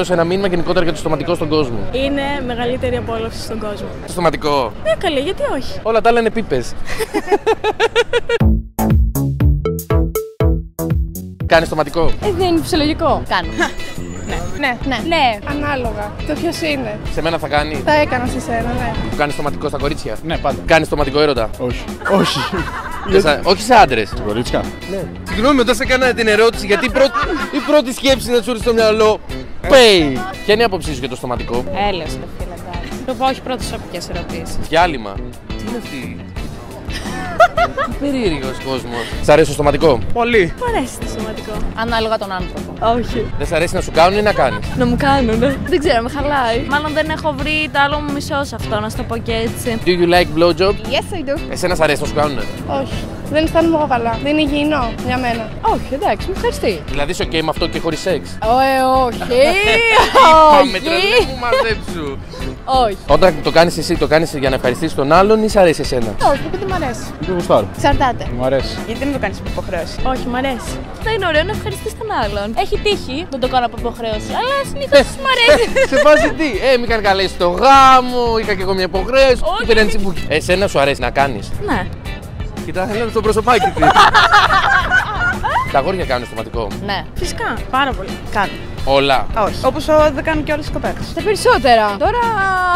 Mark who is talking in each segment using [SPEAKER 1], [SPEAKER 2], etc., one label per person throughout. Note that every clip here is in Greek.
[SPEAKER 1] Δώσε ένα μήνυμα γενικότερα για το στοματικό στον κόσμο.
[SPEAKER 2] Είναι μεγαλύτερη απόλαυση στον κόσμο.
[SPEAKER 1] Το στοματικό.
[SPEAKER 2] Ναι, καλή, γιατί όχι;
[SPEAKER 1] Όλα τα άλλα είναι πίπες. Κάνεις στοματικό.
[SPEAKER 3] Ε, δεν είναι φυσιολογικό. Κάνω.
[SPEAKER 4] Ναι,
[SPEAKER 3] ναι. Ναι.
[SPEAKER 4] ανάλογα. Το ποιος είναι.
[SPEAKER 1] Σε μένα θα κάνει.
[SPEAKER 4] Τα έκανα σε σένα, ναι.
[SPEAKER 1] Κάνεις στοματικό στα κορίτσια.
[SPEAKER 5] Ναι, πάντα.
[SPEAKER 1] Κάνεις στοματικό έρωτα.
[SPEAKER 5] Όχι. Όχι.
[SPEAKER 1] Δεν σα- Όχι σε άντρες.
[SPEAKER 5] Κορίτσια.
[SPEAKER 1] Συγγνώμη, όταν σε έκανα την ερώτηση, γιατί η πρώτη, η πρώτη σκέψη να σου έρθει στο μυαλό. Πέι! Ποια είναι η άποψή σου για το στοματικό;
[SPEAKER 3] Έλα, στο φίλε, εντάξει. Το πω όχι πρώτε οπικέ ερωτήσεις.
[SPEAKER 1] Διάλειμμα. Τι είναι αυτή; Τι περίεργος κόσμος. Σ' αρέσει το στοματικό;
[SPEAKER 5] Πολύ.
[SPEAKER 2] Μου αρέσει το σωματικό.
[SPEAKER 3] Ανάλογα τον άνθρωπο.
[SPEAKER 2] Όχι.
[SPEAKER 1] Δεν σ' αρέσει να σου κάνουν ή να κάνεις;
[SPEAKER 2] Να μου κάνουνε. Δεν ξέρω, με χαλάει.
[SPEAKER 3] Μάλλον δεν έχω βρει το άλλο μου μισό σε αυτό, να σου το πω και έτσι.
[SPEAKER 1] Do you like blowjob?
[SPEAKER 4] Yes, I do.
[SPEAKER 1] Εσένα σ' αρέσει να σου κάνουν.
[SPEAKER 4] Όχι. Δεν αισθάνομαι εγώ καλά. Δεν είναι υγιεινό για μένα.
[SPEAKER 3] Όχι, εντάξει, μου ευχαριστεί.
[SPEAKER 1] Δηλαδή είσαι ok με αυτό και χωρίς σεξ.
[SPEAKER 3] Ε, όχι.
[SPEAKER 1] Πάμε τρελέ μου μαζέψου.
[SPEAKER 3] Όχι.
[SPEAKER 1] Όταν το κάνεις εσύ, το κάνεις για να ευχαριστήσει τον άλλον ή σ' αρέσει εσένα;
[SPEAKER 4] Όχι, επειδή μου αρέσει.
[SPEAKER 5] Δεν γουστάρω.
[SPEAKER 4] Εξαρτάται.
[SPEAKER 5] Μου αρέσει.
[SPEAKER 4] Γιατί δεν το κάνεις από υποχρέωση;
[SPEAKER 2] Όχι, μ' αρέσει.
[SPEAKER 3] Θα είναι ωραίο να ευχαριστείς τον άλλον. Έχει τύχει, δεν το κάνω από υποχρέωση, αλλά συνήθως μου αρέσει.
[SPEAKER 1] Σε φάση τι, ε, με είχαν καλέσει στο γάμο, είχα και εγώ μια υποχρέωση.
[SPEAKER 3] Όχι.
[SPEAKER 1] Τι πήραν τσιμπούκι. Εσένα σου αρέσει να κάνεις;
[SPEAKER 3] ναι.
[SPEAKER 1] Κοιτά, έλα στο προσωπάκι της. Τα αγόρια κάνουν στοματικό.
[SPEAKER 3] Ναι.
[SPEAKER 2] Φυσικά, πάρα πολύ.
[SPEAKER 4] Κάνω.
[SPEAKER 1] Όλα.
[SPEAKER 4] Όχι. Όπως δεν κάνουν και όλες οι κοπέλες.
[SPEAKER 3] Τα περισσότερα. Τώρα,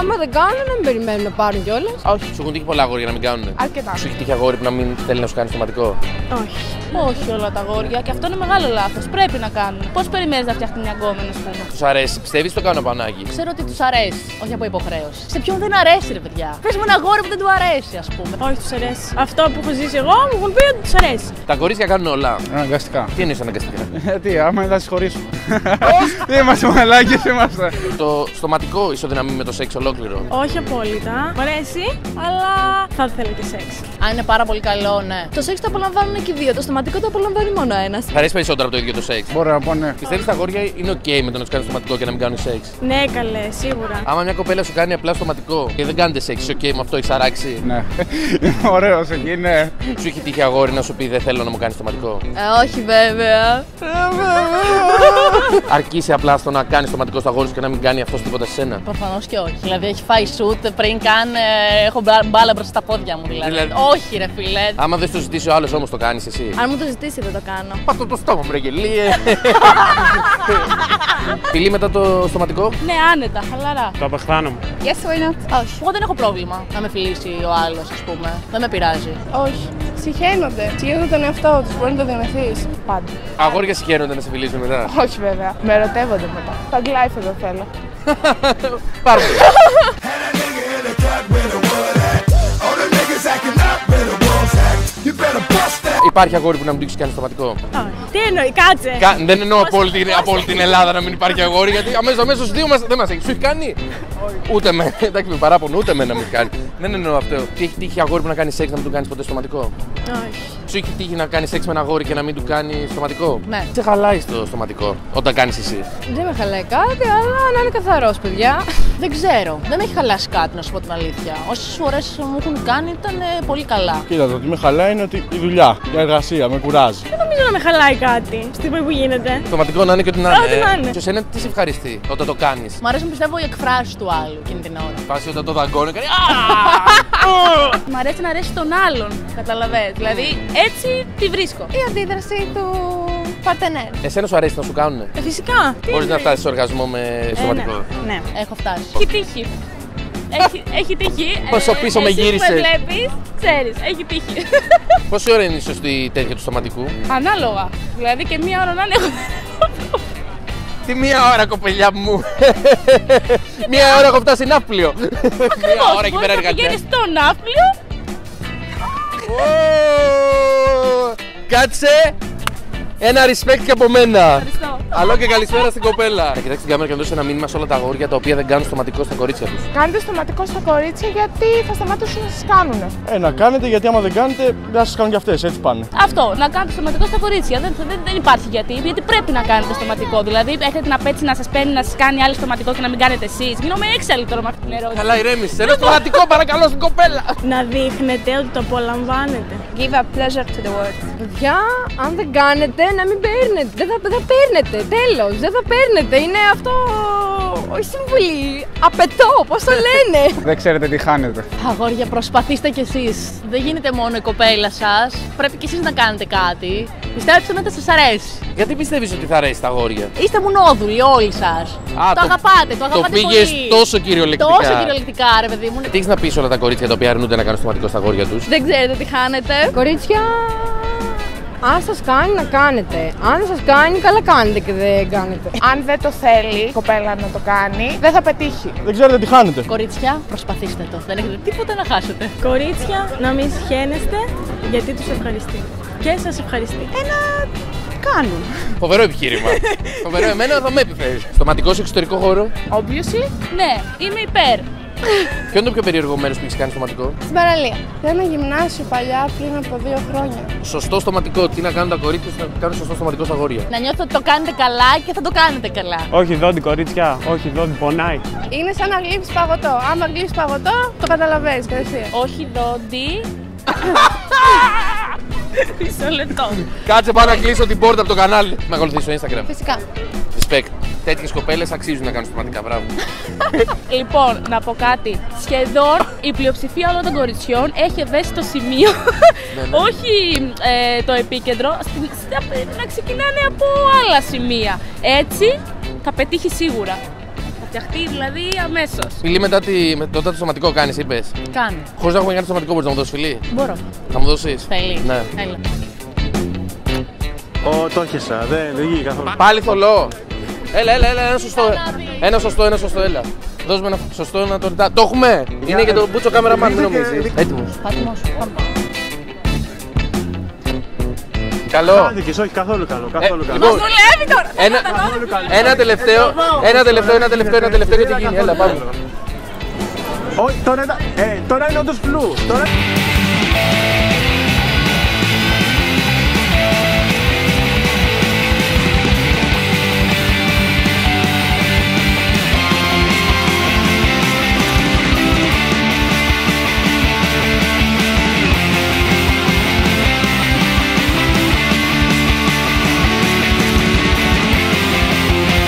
[SPEAKER 3] άμα δεν κάνουν, να μην περιμένουν να πάρουν κιόλας.
[SPEAKER 4] Όχι.
[SPEAKER 1] Σου έχουν τύχει πολλά αγόρια να μην κάνουν.
[SPEAKER 4] Αρκετά.
[SPEAKER 1] Σου έχει τύχει αγόρι που να μην θέλει να σου κάνει στοματικό;
[SPEAKER 2] Όχι.
[SPEAKER 3] Όχι όλα τα γόρια και αυτό είναι μεγάλο λάθος. Πρέπει να κάνουν. Πώς περιμένεις να φτιάχνει μια γκόμενα, ας πούμε;
[SPEAKER 1] Τους αρέσει, πιστεύεις το κάνουν από ανάγκη.
[SPEAKER 3] Ξέρω ότι τους αρέσει, όχι από υποχρέωση. Σε ποιον δεν αρέσει, ρε παιδιά; Πες μου ένα γόρι που δεν του αρέσει, ας πούμε.
[SPEAKER 2] Όχι, τους αρέσει. Αυτό που έχω ζήσει εγώ μου έχουν πει ότι τους αρέσει.
[SPEAKER 1] Τα κορίτσια κάνουν όλα.
[SPEAKER 5] Αναγκαστικά.
[SPEAKER 1] Τι εννοείς αναγκαστικά;
[SPEAKER 5] Γιατί, άμα δεν θα συγχωρήσουμε. Δεν είμαστε μαλάκες, είμαστε.
[SPEAKER 1] το στοματικό ισοδυναμεί με το σεξ ολόκληρο.
[SPEAKER 2] Όχι απόλυτα. Μ' αρέσει, αλλά θα ήθελα και σεξ.
[SPEAKER 3] Αν είναι πάρα πολύ καλό, ναι. Το σεξ το απολαμβάνουν και οι δύο. Το στοματικό το απολαμβάνει μόνο ένας.
[SPEAKER 1] Θα αρέσει περισσότερο από το ίδιο το σεξ.
[SPEAKER 5] Μπορώ να πω ναι.
[SPEAKER 1] Πιστεύεις τα αγόρια είναι ok με το να σου κάνεις στοματικό και να μην κάνουν σεξ;
[SPEAKER 2] Ναι, καλέ, σίγουρα.
[SPEAKER 1] Άμα μια κοπέλα σου κάνει απλά στοματικό και δεν κάνετε σεξ, είσαι ok με αυτό, έχεις αράξει;
[SPEAKER 5] Ναι. Είναι ωραίος εκεί, ναι.
[SPEAKER 1] Σου έχει τύχει αγόρι να σου πει δεν θέλω να μου κάνεις στοματικό.
[SPEAKER 3] Ε, όχι βέβαια.
[SPEAKER 1] Αρκίσει απλά στο να κάνει στοματικό στο αγόρι σου και να μην κάνει αυτός τίποτα σε σένα.
[SPEAKER 3] Προφανώς και όχι. Δηλαδή έχει φάει σουτ πριν καν ε, έχω μπα- μπάλα μπροστά στα πόδια μου δηλαδή.
[SPEAKER 1] Δηλαδή-
[SPEAKER 3] Όχι, ρε φίλε.
[SPEAKER 1] Άμα δεν σου ζητήσει ο άλλος όμως το κάνεις εσύ.
[SPEAKER 3] Αν μου το ζητήσει δεν το κάνω.
[SPEAKER 1] Πάτω το στόμα μου, ρε γελίε. Φιλεί μετά το στοματικό;
[SPEAKER 3] Ναι, άνετα, χαλαρά.
[SPEAKER 6] Το απαισθάνομαι.
[SPEAKER 4] Yes, why not;
[SPEAKER 3] Όχι. Εγώ δεν έχω πρόβλημα να με φιλήσει ο άλλος, ας πούμε. Δεν με πειράζει.
[SPEAKER 4] Όχι. Συχαίνονται. Συχαίνονται τον εαυτό τους. Μπορεί να το διανοηθεί. Πάντα.
[SPEAKER 1] Αγόρια συχαίνονται να σε φιλήσουν μετά.
[SPEAKER 4] Όχι, βέβαια. Με ερωτεύονται μετά. Τα γκλάιφ εδώ θέλω.
[SPEAKER 1] Πάρτε. Υπάρχει αγόρι που να μην του έχει κάνει στοματικό.
[SPEAKER 2] Όχι. Τι εννοεί, κάτσε.
[SPEAKER 1] Κα- Δεν εννοώ από όλη, την, από όλη την Ελλάδα να μην υπάρχει αγόρι, γιατί αμέσω αμέσως δύο μας, δεν μας έχει. Σου έχει κάνει. Ούτε με. Εντάξει, με παράπονο, ούτε με να μην κάνει. Δεν εννοώ αυτό. Τι έχει τύχει αγόρι που να κάνει σεξ να μην του κάνεις ποτέ στοματικό.
[SPEAKER 2] Όχι.
[SPEAKER 1] Σου έχει τύχει να κάνεις σεξ με ένα αγόρι και να μην του κάνει στοματικό;
[SPEAKER 3] Ναι.
[SPEAKER 1] Σε χαλάει στο στοματικό όταν κάνεις εσύ.
[SPEAKER 3] Δεν με χαλάει κάτι, αλλά να είναι καθαρός, παιδιά. Δεν ξέρω. Δεν έχει χαλάσει κάτι, να σου πω την αλήθεια. Όσες φορές μου έχουν κάνει ήταν ε, πολύ καλά.
[SPEAKER 5] Κοίτα, το ότι με χαλάει είναι ότι η δουλειά, η εργασία με κουράζει.
[SPEAKER 2] Δεν νομίζω να με χαλάει κάτι. Στη στιγμή που γίνεται.
[SPEAKER 1] Στοματικό να είναι και ότι να
[SPEAKER 2] Ό,τι να είναι.
[SPEAKER 1] Σε σένα τι σε ευχαριστεί όταν το κάνεις;
[SPEAKER 3] Μ' αρέσουν πιστεύω οι εκφράσεις του άλλου εκείνη την ώρα.
[SPEAKER 1] Πάση όταν το δαγκώνει κάνει.
[SPEAKER 3] Μ' αρέσει να αρέσει τον άλλον, καταλαβαίνετε. Δηλαδή έτσι τη βρίσκω.
[SPEAKER 4] Η αντίδραση του παρτενέρ.
[SPEAKER 1] Εσένα σου αρέσει να σου κάνουν.
[SPEAKER 2] Ε, φυσικά. Τι
[SPEAKER 1] Μπορείς να
[SPEAKER 2] εννοεί.
[SPEAKER 1] φτάσεις σε οργασμό με
[SPEAKER 2] Ε,
[SPEAKER 1] στοματικό.
[SPEAKER 2] ναι. ναι.
[SPEAKER 3] Έχω φτάσει.
[SPEAKER 2] Έχει τύχει. Έχει, έχει τύχει.
[SPEAKER 1] Πόσο πίσω με
[SPEAKER 2] εσύ που
[SPEAKER 1] γύρισες.
[SPEAKER 2] με βλέπεις, ξέρεις, έχει τύχει.
[SPEAKER 1] Πόση ώρα είναι η σωστή τέτοια του στοματικού.
[SPEAKER 2] Ανάλογα. Δηλαδή και μία ώρα να είναι.
[SPEAKER 1] Τι μία ώρα, κοπελιά μου. μία ώρα έχω φτάσει ναύπλιο. μία ώρα εκεί
[SPEAKER 2] Μπορείς
[SPEAKER 1] πέρα
[SPEAKER 2] να
[SPEAKER 1] εργατιά.
[SPEAKER 2] πηγαίνεις στο ναύπλιο.
[SPEAKER 1] Ω, Κάτσε. Ένα respect και από μένα.
[SPEAKER 2] Ευχαριστώ.
[SPEAKER 1] Αλλό και καλησπέρα στην κοπέλα. Θα κοιτάξεις την κάμερα και να δώσει ένα μήνυμα σε όλα τα αγόρια τα οποία δεν κάνουν στοματικό στα κορίτσια τους.
[SPEAKER 4] Κάντε στοματικό στα κορίτσια γιατί θα σταματήσουν να σας κάνουν.
[SPEAKER 5] Ε, να κάνετε γιατί άμα δεν κάνετε, δεν θα σας κάνουν κι αυτές, έτσι πάνε.
[SPEAKER 3] Αυτό, να κάνετε στοματικό στα κορίτσια. Δεν, δεν, δεν υπάρχει γιατί. Γιατί πρέπει να κάνετε στοματικό. Δηλαδή, έχετε την απέτηση να σας παίρνει να σας κάνει άλλη στοματικό και να μην κάνετε εσείς. Γίνομαι έξαλλη τώρα με αυτή την ερώτηση.
[SPEAKER 1] Καλά, ηρέμησε. Ένα στοματικό παρακαλώ στην κοπέλα.
[SPEAKER 2] Να δείχνετε ότι το απολαμβάνετε.
[SPEAKER 4] Give a pleasure to the world.
[SPEAKER 3] Παιδιά, αν δεν κάνετε, να μην παίρνετε. Δεν θα, δεν θα παίρνετε.
[SPEAKER 4] Τέλος. Δεν θα παίρνετε. Είναι αυτό. Όχι συμβουλή. Απαιτώ, πώς το λένε.
[SPEAKER 5] Δεν ξέρετε τι χάνετε.
[SPEAKER 3] Αγόρια, προσπαθήστε κι εσείς. Δεν γίνεται μόνο η κοπέλα σας. Πρέπει κι εσείς να κάνετε κάτι. Πιστέψτε με, θα σας αρέσει.
[SPEAKER 1] Γιατί πιστεύεις ότι θα αρέσει τα αγόρια;
[SPEAKER 3] Είστε μουνόδουλοι όλοι σας. Το,
[SPEAKER 1] το-
[SPEAKER 3] αγαπάτε, το
[SPEAKER 1] Το
[SPEAKER 3] αγαπάτε
[SPEAKER 1] πήγες
[SPEAKER 3] πολύ.
[SPEAKER 1] τόσο κυριολεκτικά.
[SPEAKER 3] Τόσο κυριολεκτικά, ρε παιδί μου.
[SPEAKER 1] Τι έχεις να πεις όλα τα κορίτσια τα οποία αρνούνται να κάνουν στοματικό στα αγόρια τους;
[SPEAKER 3] Δεν ξέρετε τι χάνετε.
[SPEAKER 4] Κορίτσια, αν σας κάνει να κάνετε. Αν δεν σας κάνει, καλά κάνετε και δεν κάνετε.
[SPEAKER 6] Αν δεν το θέλει η κοπέλα να το κάνει, δεν θα πετύχει.
[SPEAKER 5] Δεν ξέρετε τι χάνετε.
[SPEAKER 3] Κορίτσια, προσπαθήστε το. Δεν έχετε τίποτα να χάσετε.
[SPEAKER 2] Κορίτσια, να μην σχένεστε γιατί τους ευχαριστεί. Και σας ευχαριστεί.
[SPEAKER 3] Κάνουν.
[SPEAKER 1] Φοβερό επιχείρημα. Φοβερό, εμένα θα με επιφέρει. Στοματικός σε εξωτερικό χώρο.
[SPEAKER 6] Obviously.
[SPEAKER 3] Ναι, είμαι υπέρ.
[SPEAKER 1] Ποιο είναι το πιο περίεργο μέρος που έχεις κάνει στοματικό.
[SPEAKER 4] Στην παραλία. Θέλω ένα γυμνάσιο παλιά πριν από δύο χρόνια.
[SPEAKER 1] Σωστό στοματικό. Τι να κάνουν τα κορίτσια ώστε να κάνουν σωστό στοματικό στα αγόρια;
[SPEAKER 3] Να νιώθω ότι το κάνετε καλά και θα το κάνετε καλά.
[SPEAKER 5] Όχι δόντι κορίτσια, όχι δόντι πονάει.
[SPEAKER 4] Είναι σαν να γλύψεις παγωτό. Άμα γλύψεις παγωτό, το καταλαβαίνεις κατευθείαν.
[SPEAKER 3] Όχι δόντι. Μισό λεπτό.
[SPEAKER 1] Κάτσε πάνω να κλείσω την πόρτα από το κανάλι. Με ακολουθεί στο Instagram.
[SPEAKER 4] Φυσικά.
[SPEAKER 1] Respect. Τέτοιες κοπέλες αξίζουν να κάνουν στοματικά. Μπράβο.
[SPEAKER 3] Λοιπόν, να πω κάτι. Σχεδόν η πλειοψηφία όλων των κοριτσιών έχει ευαίσθητο σημείο. Όχι ε, το επίκεντρο. στην- στα- να ξεκινάνε από άλλα σημεία. Έτσι θα πετύχει σίγουρα. Θα φτιαχτεί δηλαδή αμέσω.
[SPEAKER 1] Φιλή μετά, τη, μετά το στοματικό κάνει, είπε.
[SPEAKER 3] Κάνει.
[SPEAKER 1] Χωρί να έχουμε κάνει στοματικό, μπορεί να μου δώσει φιλή.
[SPEAKER 3] Μπορώ.
[SPEAKER 1] Θα μου δώσει.
[SPEAKER 3] Θέλει.
[SPEAKER 1] Ναι.
[SPEAKER 3] Έλα.
[SPEAKER 7] Ω, το έχεσα. Δεν, δεν γίνει καθόλου.
[SPEAKER 1] Πάλι θολό. Έλα, έλα, έλα, ένα σωστό. Ένα σωστό, ένα σωστό, έλα. Δώσ' μου ένα σωστό να το ρωτά. Το έχουμε! Είναι για τον μπούτσο κάμεραμαν, μην νομίζει. Έτοιμο.
[SPEAKER 3] Πάτημο
[SPEAKER 1] Καλό.
[SPEAKER 7] Άδικες, όχι καθόλου καλό. Καθόλου καλό.
[SPEAKER 1] λοιπόν,
[SPEAKER 3] Δουλεύει τώρα.
[SPEAKER 1] Ένα, ένα τελευταίο, ένα τελευταίο, ένα τελευταίο, ένα τελευταίο γιατί γίνει. Έλα, πάμε.
[SPEAKER 7] Όχι, τώρα, ήταν- ε, τώρα είναι όντως φλού. Τώρα...